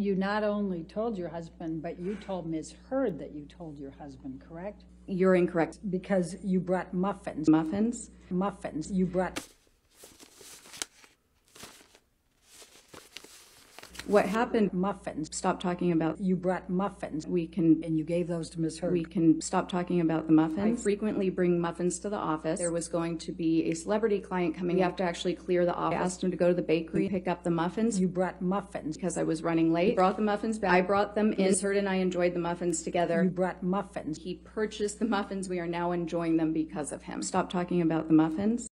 You not only told your husband, but you told Ms. Heard that you told your husband, correct? You're incorrect. Because you brought muffins, Muffins? muffins, you brought, What happened, muffins, stop talking about, you brought muffins, we can, and you gave those to Ms. Heard. we can stop talking about the muffins. I frequently bring muffins to the office. There was going to be a celebrity client coming. We have to actually clear the office. I asked him to go to the bakery, pick up the muffins. You brought muffins, because I was running late. Brought the muffins back. I brought them in. Ms. Heard and I enjoyed the muffins together. you brought muffins, He purchased the muffins. We are now enjoying them because of him. Stop talking about the muffins.